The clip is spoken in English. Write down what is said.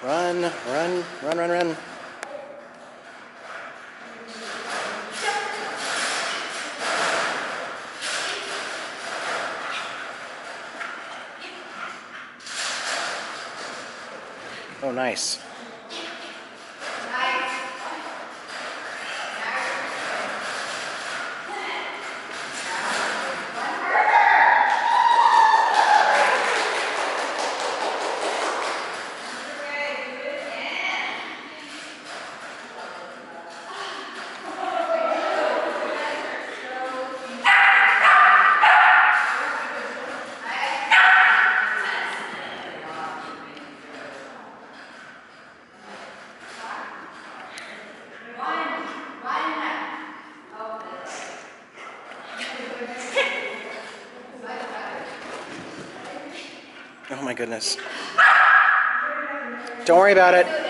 Run, run, run, run, run. Oh, nice. Oh my goodness. Don't worry about it.